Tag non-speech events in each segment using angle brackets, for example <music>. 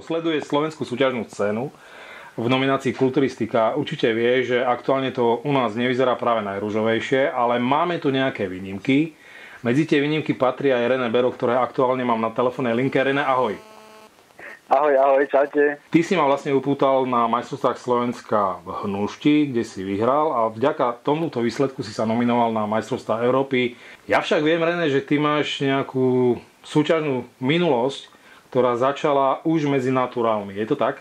sleduje slovenskú súťažnú scénu v nominácii Kulturistika, určite vie, že aktuálne to u nás nevyzerá práve najružovejšie, ale máme tu nejaké výnimky. Medzi tie výnimky patrí aj René Bero, ktoré aktuálne mám na telefónnej linke. René, ahoj. Ahoj, ahoj, čaute. Ty si ma vlastne upútal na majstrovstvách Slovenska v Hnušti, kde si vyhral a vďaka tomuto výsledku si sa nominoval na majstrovstvá Európy. Ja však viem, René, že ty máš nejakú súťažnú minulosť, ktorá začala už medzi naturálmi. Je to tak?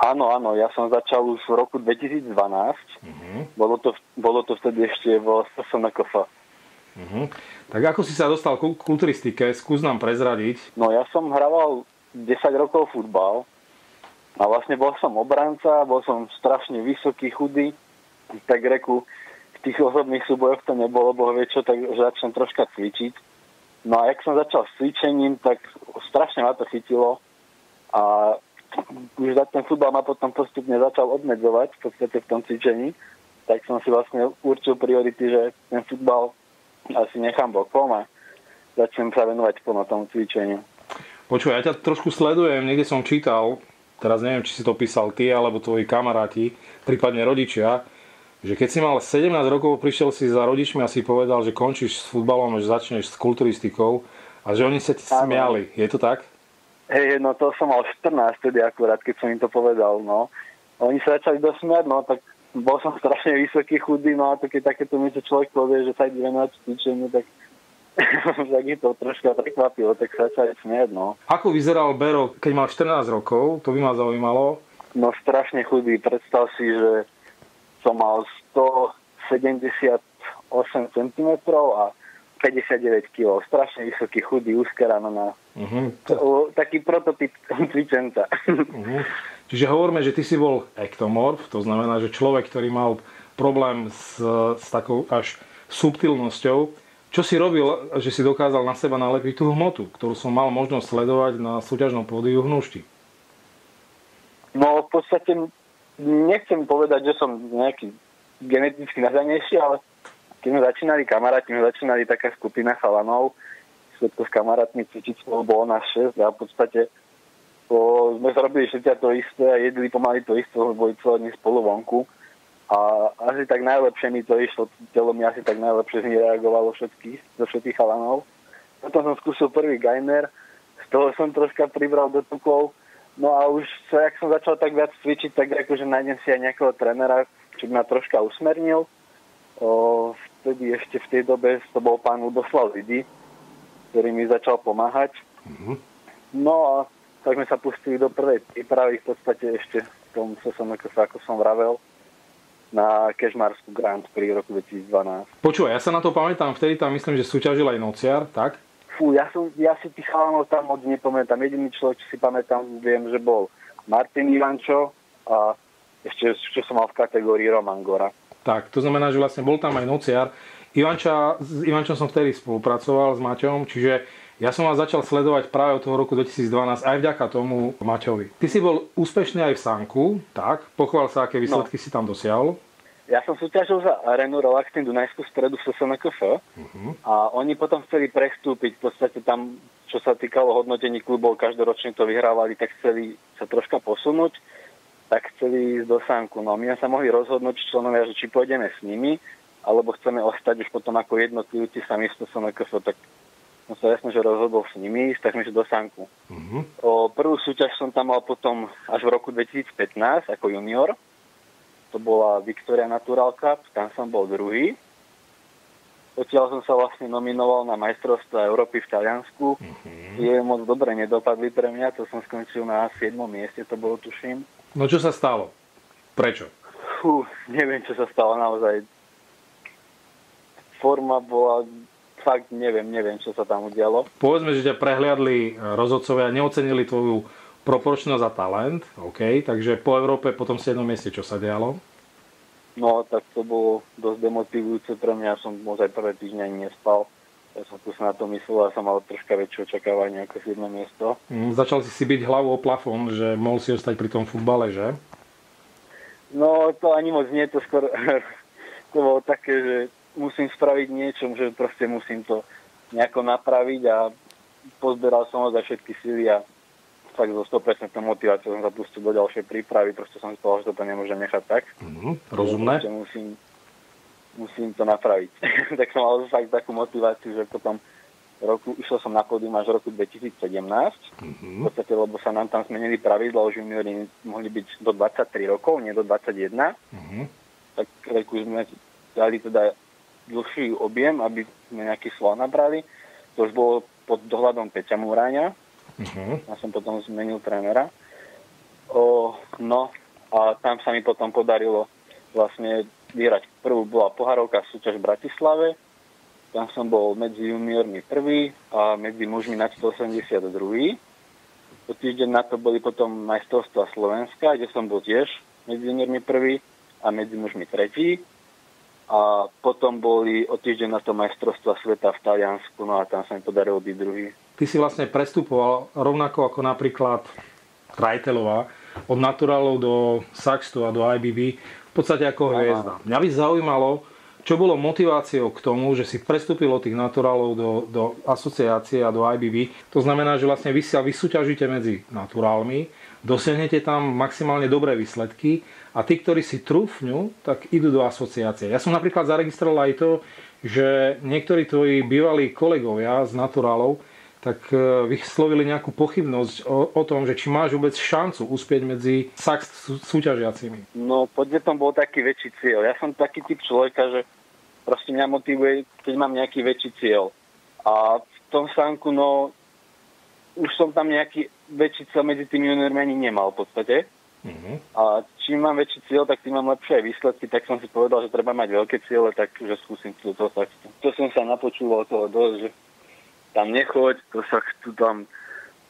Áno, áno, ja som začal už v roku 2012. Uh-huh. Bolo, to, bolo to vtedy ešte vo SNKF. Uh-huh. Tak ako si sa dostal k kulturistike? Skús nám prezradiť. No ja som hrával 10 rokov futbal a vlastne bol som obranca, bol som strašne vysoký, chudý, tak reku v tých osobných súbojoch to nebolo, boh vie čo, tak začnem troška cvičiť. No a jak som začal s cvičením, tak strašne ma to chytilo a už za ten futbal ma potom postupne začal obmedzovať v podstate v tom cvičení, tak som si vlastne určil priority, že ten futbal asi nechám bokom a začnem sa venovať plno tomu cvičeniu. Počuj, ja ťa trošku sledujem, niekde som čítal, teraz neviem, či si to písal ty alebo tvoji kamaráti, prípadne rodičia, že keď si mal 17 rokov, prišiel si za rodičmi a si povedal, že končíš s futbalom, že začneš s kulturistikou a že oni sa ti smiali. Je to tak? Hej, no to som mal 14 tedy akurát, keď som im to povedal, no. Oni sa začali dosmiať, no tak bol som strašne vysoký, chudý, no a to keď takéto mi človek povie, že sa ide venovať cvičeniu, tak <laughs> tak ich to troška prekvapilo, tak sa začali smieť, no. Ako vyzeral Bero, keď mal 14 rokov? To by ma zaujímalo. No strašne chudý. Predstav si, že som mal 178 cm a 59 kg. Strašne vysoký, chudý, úzke ramena. Uh-huh. Taký prototyp cvičenca. Uh-huh. Čiže hovoríme, že ty si bol ektomorf, to znamená, že človek, ktorý mal problém s, s takou až subtilnosťou, čo si robil, že si dokázal na seba nalepiť tú hmotu, ktorú som mal možnosť sledovať na súťažnom pódiu v Hnušti? No v podstate nechcem povedať, že som nejaký geneticky nadanejší, ale keď sme začínali kamaráti, sme začínali taká skupina chalanov, všetko s kamarátmi cvičiť spolu bolo na 6 a v podstate po, sme zrobili všetko to isté a jedli pomaly to isté, lebo boli celé dní spolu vonku a asi tak najlepšie mi to išlo, telo mi asi tak najlepšie reagovalo všetkých, zo všetkých chalanov. Potom som skúsil prvý gainer, z toho som troška pribral do tukov, no a už jak som začal tak viac cvičiť, tak akože nájdem si aj nejakého trénera, čo ma troška usmernil. O, vtedy ešte v tej dobe to bol pán Ludoslav Zidy, ktorý mi začal pomáhať. Mm-hmm. No a tak sme sa pustili do prvej prípravy v podstate ešte v tom, čo som, ako, ako som vravel na Kešmarskú Grand Prix roku 2012. Počúvaj, ja sa na to pamätám, vtedy tam myslím, že súťažil aj Nociar, tak? Fú, ja, som, ja si tých chalanov tam moc nepamätám. Jediný človek, čo si pamätám, viem, že bol Martin Ivančo a ešte, čo som mal v kategórii Roman Gora. Tak, to znamená, že vlastne bol tam aj Nociar. Ivanča, s Ivančom som vtedy spolupracoval s Maťom, čiže ja som vás začal sledovať práve od toho roku 2012 aj vďaka tomu Maťovi. Ty si bol úspešný aj v Sanku, tak? Pochval sa, aké výsledky no. si tam dosiahol. Ja som súťažil za Arenu Relaxing Dunajskú stredu v SNKF uh-huh. a oni potom chceli prestúpiť, v podstate tam, čo sa týkalo hodnotení klubov, každoročne to vyhrávali, tak chceli sa troška posunúť, tak chceli ísť do Sanku. No my sa mohli rozhodnúť členovia, že či pôjdeme s nimi, alebo chceme ostať už potom ako jednotlivci sami v SNKF, tak som sa jasne, že rozhodol s nimi, tak sme do Sanku. Uh-huh. O, prvú súťaž som tam mal potom až v roku 2015 ako junior. To bola Victoria Natural Cup, tam som bol druhý. Odtiaľ som sa vlastne nominoval na majstrovstvo Európy v Taliansku. Uh-huh. Je moc dobre nedopadli pre mňa, to som skončil na 7. mieste, to bolo tuším. No čo sa stalo? Prečo? Fú, neviem, čo sa stalo naozaj forma bola fakt neviem, neviem, čo sa tam udialo. Povedzme, že ťa prehliadli e, rozhodcovia, neocenili tvoju proporčnosť a talent, OK, takže po Európe potom 7. mieste, čo sa dialo? No, tak to bolo dosť demotivujúce pre mňa, som možno aj prvé týždňa ani nespal. Ja som tu na to myslel a som mal troška väčšie očakávanie ako 7. miesto. Mm, začal si si byť hlavu o plafón, že mohol si ostať pri tom futbale, že? No, to ani moc nie, to skôr <laughs> to bolo také, že musím spraviť niečo, že proste musím to nejako napraviť a pozberal som ho za všetky sily a fakt zo 100% motiváciou som zapustil do ďalšej prípravy, proste som si povedal, že toto nemôžem nechať tak. Mm-hmm, rozumné. Musím, musím to napraviť. <laughs> tak som mal fakt takú motiváciu, že potom roku, išiel som na pódium až v roku 2017. Mm-hmm. V podstate, lebo sa nám tam zmenili pravidla, že juniori mohli byť do 23 rokov, nie do 21. Mm-hmm. Tak, tak už sme dali teda dlhší objem, aby sme nejaký sval nabrali. To už bolo pod dohľadom Peťa Múráňa. Uh-huh. Ja som potom zmenil trénera. O, no a tam sa mi potom podarilo vlastne vyhrať. Prvú bola poharovka súťaž v Bratislave, tam som bol medzi juniormi prvý a medzi mužmi na 182. O týždeň na to boli potom majstrovstva Slovenska, kde som bol tiež medzi juniormi prvý a medzi mužmi tretí. A potom boli o týždeň na to majstrovstva sveta v Taliansku, no a tam sa mi podarilo byť druhý. Ty si vlastne prestupoval rovnako ako napríklad Krajtelová od naturálov do Saxtu a do IBB v podstate ako hviezda. Mňa by zaujímalo, čo bolo motiváciou k tomu, že si prestúpil od tých naturálov do, do asociácie a do IBB. To znamená, že vlastne vy sa vysúťažíte medzi naturálmi, dosiahnete tam maximálne dobré výsledky a tí, ktorí si trúfňu, tak idú do asociácie. Ja som napríklad zaregistroval aj to, že niektorí tvoji bývalí kolegovia z naturálov tak e, vyslovili nejakú pochybnosť o, o tom, že či máš vôbec šancu uspieť medzi sax súťažiacimi. No, podnetom bol taký väčší cieľ. Ja som taký typ človeka, že proste mňa motivuje, keď mám nejaký väčší cieľ. A v tom sánku, no, už som tam nejaký väčší cieľ medzi tými juniormi ani nemal v podstate. Mm-hmm. A čím mám väčší cieľ, tak tým mám lepšie výsledky, tak som si povedal, že treba mať veľké ciele, tak že skúsim to, to, to som sa napočúval toho dosť, že tam nechoď, to sa chcú tam,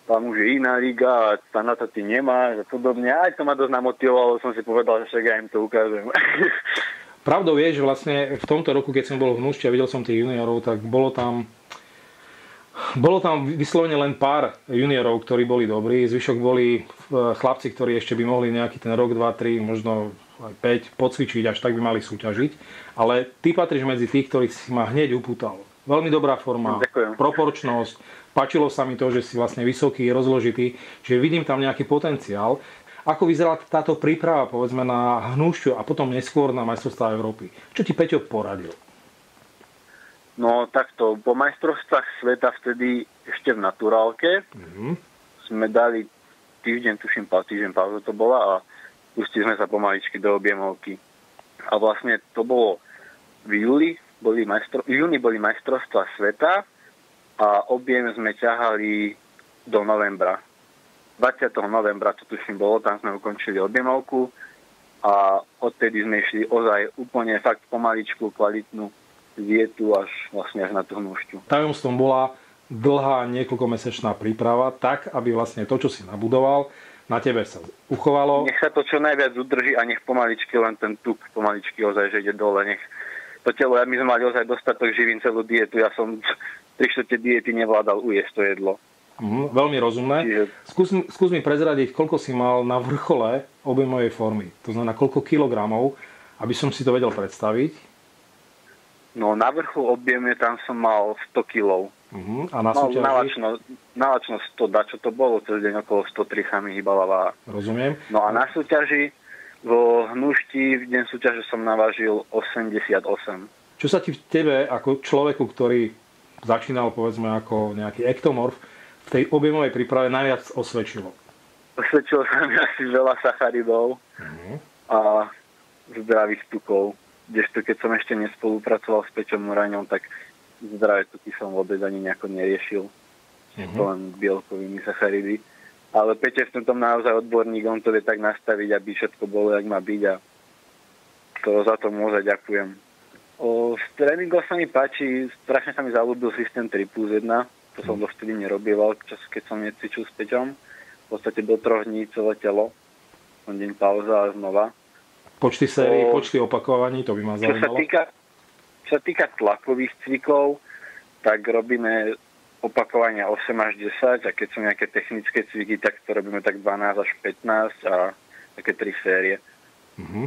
tam už je iná liga a tam na to ty nemáš a podobne. Aj to ma dosť namotivovalo, som si povedal, že však ja im to ukážem. <laughs> Pravdou je, že vlastne v tomto roku, keď som bol v Hnušti a videl som tých juniorov, tak bolo tam bolo tam vyslovene len pár juniorov, ktorí boli dobrí, zvyšok boli e, chlapci, ktorí ešte by mohli nejaký ten rok, 2, 3, možno aj 5 pocvičiť, až tak by mali súťažiť. Ale ty patríš medzi tých, ktorých si ma hneď upútal. Veľmi dobrá forma, Ďakujem. proporčnosť. Páčilo sa mi to, že si vlastne vysoký, rozložitý, že vidím tam nejaký potenciál. Ako vyzerala táto príprava, povedzme, na hnúšťu a potom neskôr na majstrovstvá Európy? Čo ti Peťo poradil? No takto, po majstrovstvách sveta vtedy ešte v naturálke mm-hmm. sme dali týždeň, tuším, pár týždeň pauzu to bola a pustili sme sa pomaličky do objemovky. A vlastne to bolo v júli, boli majstro, v júni boli majstrovstva sveta a objem sme ťahali do novembra. 20. novembra, to tuším bolo, tam sme ukončili objemovku a odtedy sme išli ozaj úplne fakt pomaličku kvalitnú dietu až vlastne až na tú hnušťu. Tajomstvom bola dlhá niekoľkomesečná príprava, tak, aby vlastne to, čo si nabudoval, na tebe sa uchovalo. Nech sa to čo najviac udrží a nech pomaličky len ten tuk pomaličky ozaj, že ide dole. Nech to telo, my sme mali ozaj dostatok živín celú dietu. Ja som 3 diety nevládal ujesť to jedlo. Mm, veľmi rozumné. Čiže... Skús, skús mi prezradiť, koľko si mal na vrchole objemovej formy. To znamená, koľko kilogramov, aby som si to vedel predstaviť. No na vrchu objeme tam som mal 100 kilov. Uh-huh. A na súťaži? Nalačno, nalačno 100, da, čo to bolo, cez deň okolo 103 chami hýbala váha. Rozumiem. No a na súťaži vo hnušti v deň súťaže som navážil 88. Čo sa ti v tebe, ako človeku, ktorý začínal povedzme ako nejaký ektomorf, v tej objemovej príprave najviac osvedčilo? Osvedčilo sa mi asi veľa sacharidov uh-huh. a zdravých tukov. Kdežto keď som ešte nespolupracoval s Pečom Muraňom, tak zdravé tuky som vôbec ani nejako neriešil. Uh-huh. To len bielkovými sacharidy ale Peťo v tomto naozaj odborník, on to vie tak nastaviť, aby všetko bolo, jak má byť a to za to môže ďakujem. O, z tréningov sa mi páči, strašne sa mi zalúbil systém 3 plus 1, to som dovtedy nerobieval, čas, keď som necvičil s Peťom. V podstate do troch dní celé telo, on deň pauza a znova. Počty sérií, o, počty opakovaní, to by ma zaujímalo. Čo sa týka, čo sa týka tlakových cvikov, tak robíme opakovania 8 až 10 a keď sú nejaké technické cviky, tak to robíme tak 12 až 15 a také 3 série. Mm-hmm.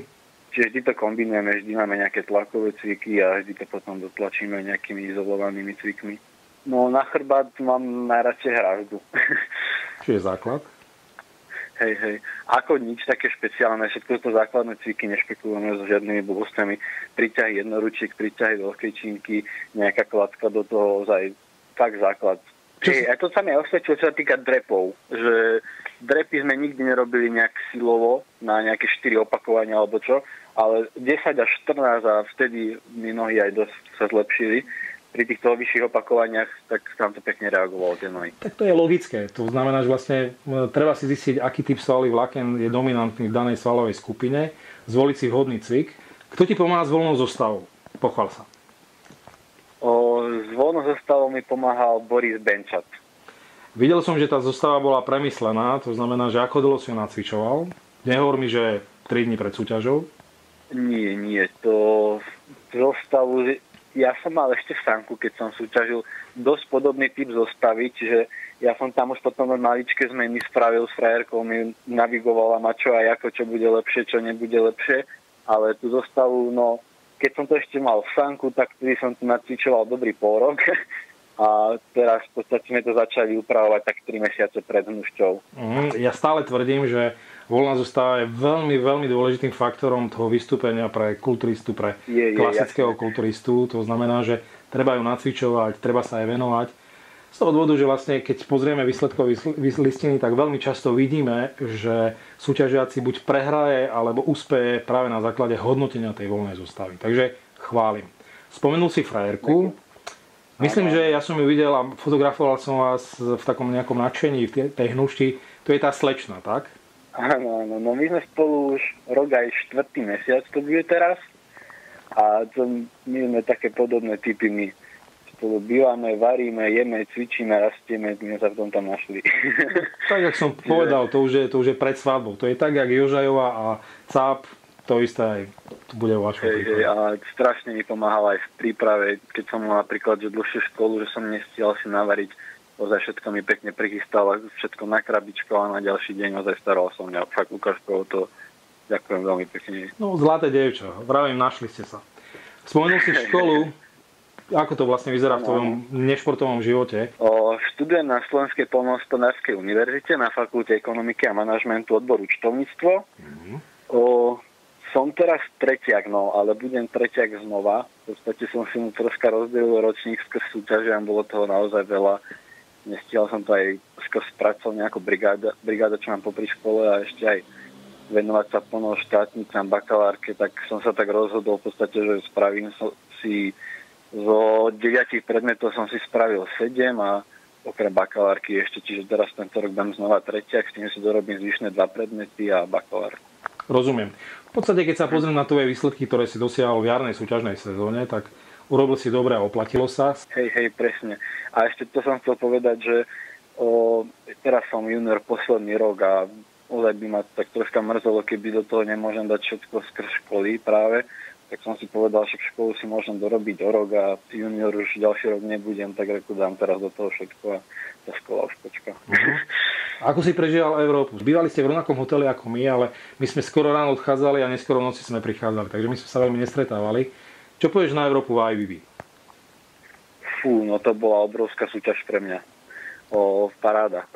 Čiže vždy to kombinujeme, vždy máme nejaké tlakové cviky a vždy to potom dotlačíme nejakými izolovanými cvikmi. No na chrbát mám najradšej hraždu. <laughs> Čo je základ? Hej, hej. Ako nič také špeciálne, všetko to základné cviky, nešpekulujeme so žiadnymi blbostami. Priťahy jednoručiek, priťahy veľkej činky, nejaká klacka do toho, ozaj fakt základ. Hej, a to sa mi osvedčilo, čo sa týka drepov, že drepy sme nikdy nerobili nejak silovo na nejaké 4 opakovania alebo čo, ale 10 až 14 a vtedy mi nohy aj dosť sa zlepšili pri týchto vyšších opakovaniach, tak tam to pekne reagovalo tie nohy. Tak to je logické. To znamená, že vlastne treba si zistiť, aký typ svalových vláken je dominantný v danej svalovej skupine, zvoliť si vhodný cvik. Kto ti pomáha s voľnou zostavou? Pochval sa. O, s voľnou zostavou mi pomáhal Boris Benčat. Videl som, že tá zostava bola premyslená, to znamená, že ako dlho si ju nacvičoval. Nehovor mi, že 3 dní pred súťažou. Nie, nie, to zostavu ja som mal ešte v Sanku, keď som súťažil dosť podobný typ zostaviť, že ja som tam už potom maličké zmeny spravil s frajerkou, mi navigovala ma čo aj ako, čo bude lepšie, čo nebude lepšie, ale tú zostavu, no, keď som to ešte mal v Sanku, tak vtedy som tu nacvičoval dobrý pol rok <laughs> a teraz v podstate sme to začali upravovať tak 3 mesiace pred hnušťou. Mm, ja stále tvrdím, že voľná zostava je veľmi, veľmi dôležitým faktorom toho vystúpenia pre kulturistu, pre je, je, klasického jasne. kulturistu. To znamená, že treba ju nacvičovať, treba sa aj venovať. Z toho dôvodu, že vlastne keď pozrieme výsledkové listiny, tak veľmi často vidíme, že súťažiaci buď prehraje alebo úspeje práve na základe hodnotenia tej voľnej zostavy. Takže chválim. Spomenul si frajerku. Myslím, že ja som ju videl a fotografoval som vás v takom nejakom nadšení v tej hnušti. To je tá slečna, tak? Áno, áno, no my sme spolu už rok aj štvrtý mesiac to bude teraz a to my sme také podobné typy my. Spolu bývame, varíme, jeme, cvičíme, rastieme, my sa v tom tam našli. <laughs> Tak, jak som povedal, to už je, to už je pred svadbou. To je tak, jak Jožajová a Cáp, to isté aj to bude vašom hey, a strašne mi pomáhal aj v príprave, keď som mal napríklad že dlhšiu školu, že som nestiel si navariť ozaj všetko mi pekne prichystal, všetko na krabičko a na ďalší deň ozaj staral som mňa. Fakt Lukáškovo to ďakujem veľmi pekne. No, zlaté dievča, vravím, našli ste sa. Spomenul si školu, <laughs> ako to vlastne vyzerá v tvojom nešportovom živote? O, študujem na Slovenskej polnohospodárskej univerzite na fakulte ekonomiky a manažmentu odboru čtovníctvo. Mm-hmm. O, som teraz tretiak, no, ale budem tretiak znova. V podstate som si mu troška rozdelil ročník skrz súťaže a bolo toho naozaj veľa nestihal som to aj skrz pracovne ako brigáda, brigáda, čo mám popri škole a ešte aj venovať sa plno štátnicám, bakalárke, tak som sa tak rozhodol v podstate, že spravím si zo deviatich predmetov som si spravil sedem a okrem bakalárky ešte, čiže teraz tento rok dám znova tretiak, s tým si dorobím zvyšné dva predmety a bakalárku. Rozumiem. V podstate, keď sa pozriem na tvoje výsledky, ktoré si dosiahol v jarnej súťažnej sezóne, tak urobil si dobre a oplatilo sa. Hej, hej, presne. A ešte to som chcel povedať, že o, teraz som junior posledný rok a ozaj by ma tak troška mrzelo, keby do toho nemôžem dať všetko skrz školy práve, tak som si povedal, že školu si môžem dorobiť o rok a junior už ďalší rok nebudem, tak reku dám teraz do toho všetko a tá škola už počka. Uh-huh. Ako si prežíval Európu? Bývali ste v rovnakom hoteli ako my, ale my sme skoro ráno odchádzali a neskoro v noci sme prichádzali, takže my sme sa veľmi nestretávali. Čo povieš na Európu v IBB? Fú, no to bola obrovská súťaž pre mňa. O, paráda.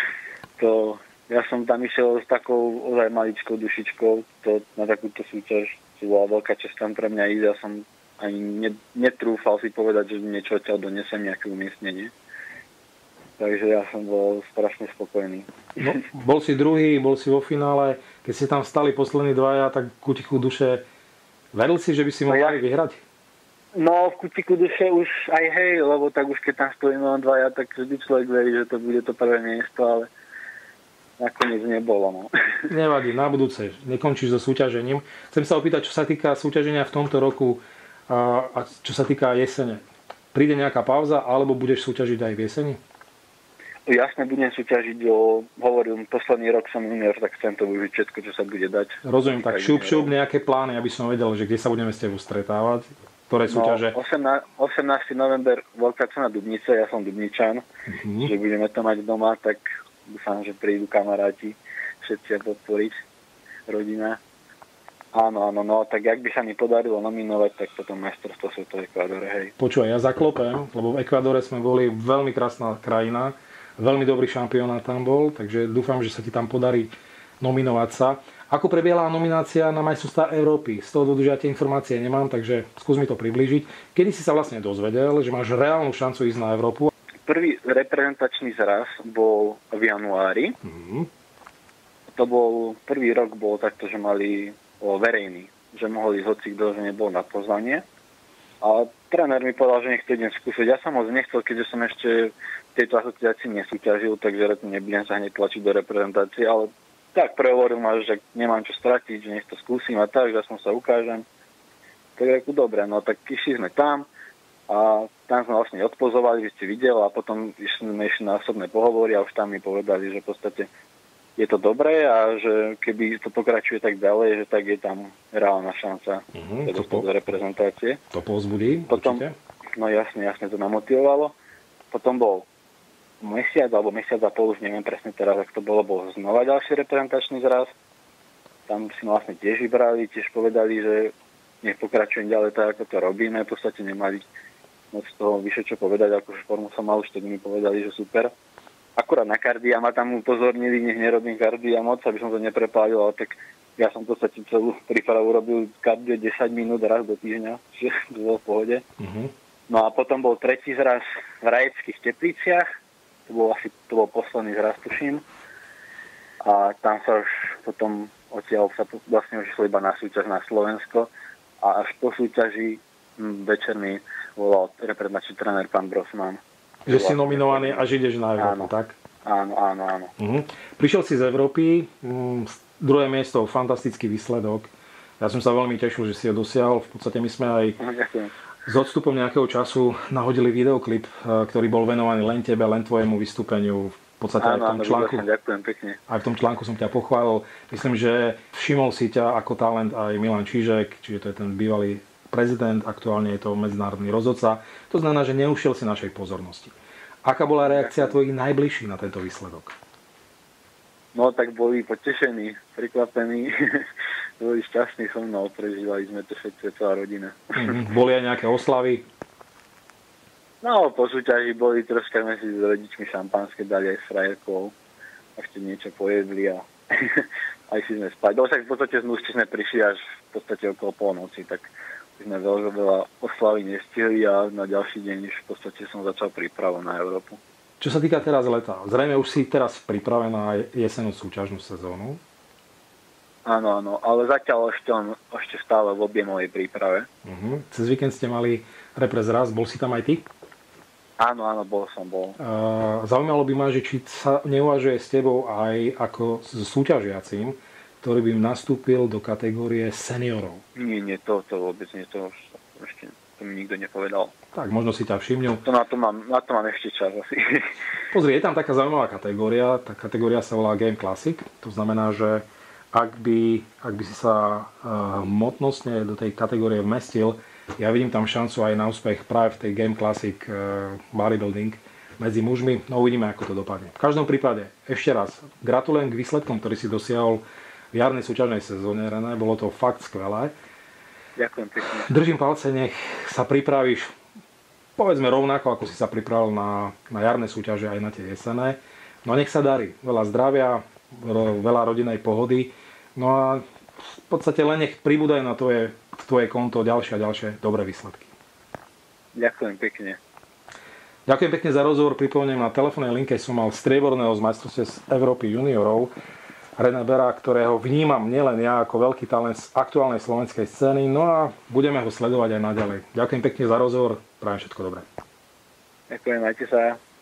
<laughs> to, ja som tam išiel s takou ozaj maličkou dušičkou to, na takúto súťaž. To bola veľká čest tam pre mňa ísť. Ja som ani ne, netrúfal si povedať, že niečo odtiaľ donesem, nejaké umiestnenie. Takže ja som bol strašne spokojný. No, bol si druhý, bol si vo finále. Keď si tam stali poslední dvaja, tak ku tichu duše Veril si, že by si mohli no ja... vyhrať? No, v kutiku duše už aj hej, lebo tak už keď tam stojíme len dvaja, tak vždy človek verí, že to bude to prvé miesto, ale nakoniec nebolo. No. <laughs> Nevadí, na budúce nekončíš so súťažením. Chcem sa opýtať, čo sa týka súťaženia v tomto roku a, a čo sa týka jesene. Príde nejaká pauza, alebo budeš súťažiť aj v jeseni? Jasne, budem súťažiť o, hovorím, posledný rok som junior, tak chcem to využiť všetko, čo sa bude dať. Rozumiem, tak šup, šup, nejaké plány, aby som vedel, že kde sa budeme s tebou stretávať, ktoré no, súťaže? 18, 18. november, veľká cena Dubnice, ja som Dubničan, uh-huh. že budeme to mať doma, tak dúfam, že prídu kamaráti, všetci podporiť, rodina. Áno, áno, no, tak ak by sa mi podarilo nominovať, tak potom majstrovstvo to Ekvádore, hej. Počúvaj, ja zaklopem, lebo v Ekvádore sme boli veľmi krásna krajina, Veľmi dobrý šampionát tam bol, takže dúfam, že sa ti tam podarí nominovať sa. Ako prebiehala nominácia na majstrovstvá Európy? Z toho dôvodu, že ja tie informácie nemám, takže skús mi to priblížiť. Kedy si sa vlastne dozvedel, že máš reálnu šancu ísť na Európu? Prvý reprezentačný zraz bol v januári. Mm-hmm. To bol, prvý rok bol takto, že mali o, verejný, že mohli ísť hoci kto, že nebol na pozvanie. A tréner mi povedal, že nech to idem skúsiť. Ja som moc nechcel, keďže som ešte v tejto asociácii nesúťažil, takže nebudem sa hneď tlačiť do reprezentácie, ale tak prehovoril ma, že nemám čo stratiť, že nech to skúsim a tak, že som sa ukážem. Tak reku, dobre, no tak išli sme tam a tam sme vlastne odpozovali, vy ste videli a potom sme išli na osobné pohovory a už tam mi povedali, že v podstate je to dobré a že keby to pokračuje tak ďalej, že tak je tam reálna šanca uh-huh, to po, do reprezentácie. To povzbudí potom, určite? No jasne, jasne to namotivovalo. Potom bol mesiac alebo mesiac a pol, už neviem presne teraz, ak to bolo, bol znova ďalší reprezentačný zraz. Tam si vlastne tiež vybrali, tiež povedali, že nech pokračujem ďalej tak, ako to robíme. V podstate nemali moc toho vyše čo povedať, ako formu som mal, už tedy mi povedali, že super. Akurát na kardia ma tam upozornili, nech nerobím kardia moc, aby som to neprepálil, ale tak ja som v podstate celú prípravu robil kardio 10 minút raz do týždňa, čiže <laughs> to bolo v pohode. Uh-huh. No a potom bol tretí zraz v Rajeckých tepliciach, to bol asi to bol posledný zraz, tuším. A tam sa už potom odtiaľ sa vlastne už išlo iba na súťaž na Slovensko a až po súťaži večer mi volal reprezentačný tréner pán Brosman. Že si nominovaný a že ideš na Európu, áno. tak? Áno, áno, áno. Uh-huh. Prišiel si z Európy, um, druhé miesto, fantastický výsledok. Ja som sa veľmi tešil, že si ho dosiahol. V podstate my sme aj s odstupom nejakého času nahodili videoklip, eh, ktorý bol venovaný len tebe, len tvojemu vystúpeniu. V podstate áno, aj v tom áno, článku. Ďakujem pekne. Aj v tom článku som ťa pochválil. Myslím, že všimol si ťa ako talent aj Milan Čížek, čiže to je ten bývalý prezident, aktuálne je to medzinárodný rozhodca. To znamená, že neušiel si našej pozornosti. Aká bola reakcia tvojich najbližších na tento výsledok? No tak boli potešení, prekvapení. <laughs> boli šťastní so mnou, prežívali sme to všetci, celá rodina. Mm-hmm. Boli aj nejaké oslavy? No, po súťaži boli troška, sme si s rodičmi šampanské dali aj s frajerkou. Ešte niečo pojedli a <laughs> aj si sme spať. No však v podstate z sme prišli až v podstate okolo polnoci, tak sme veľa, veľa oslavy nestihli a na ďalší deň už v podstate som začal prípravu na Európu. Čo sa týka teraz leta, zrejme už si teraz pripravená jesenú súťažnú sezónu. Áno, áno, ale zatiaľ ešte, ešte stále v objemovej príprave. Uh-huh. Cez víkend ste mali reprez raz, bol si tam aj ty? Áno, áno, bol som, bol. Uh, zaujímalo by ma, že či sa neuvažuje s tebou aj ako s súťažiacím, ktorý by nastúpil do kategórie seniorov. Nie, nie, to, to vôbec nie, to ešte to mi nikto nepovedal. Tak, možno si ťa všimnú. To na to mám, na to mám ešte čas asi. <laughs> Pozri, je tam taká zaujímavá kategória, tá kategória sa volá Game Classic, to znamená, že ak by, ak by si sa uh, motnostne do tej kategórie vmestil, ja vidím tam šancu aj na úspech práve v tej Game Classic uh, bodybuilding medzi mužmi. No uvidíme, ako to dopadne. V každom prípade, ešte raz, gratulujem k výsledkom, ktorý si dosiahol v jarnej súťažnej sezóne, René. Bolo to fakt skvelé. Ďakujem pekne. Držím palce, nech sa pripravíš povedzme rovnako, ako si sa pripravil na, na jarné súťaže aj na tie jesené. No nech sa darí. Veľa zdravia, veľa rodinej pohody No a v podstate len nech pribúdajú na tvoje, tvoje konto ďalšie a ďalšie dobré výsledky. Ďakujem pekne. Ďakujem pekne za rozhovor. Pripomínam, na telefónnej linke som mal strieborného z majstrovstve z Európy juniorov René Bera, ktorého vnímam nielen ja ako veľký talent z aktuálnej slovenskej scény, no a budeme ho sledovať aj naďalej. Ďakujem pekne za rozhovor, prajem všetko dobré. Ďakujem, majte sa.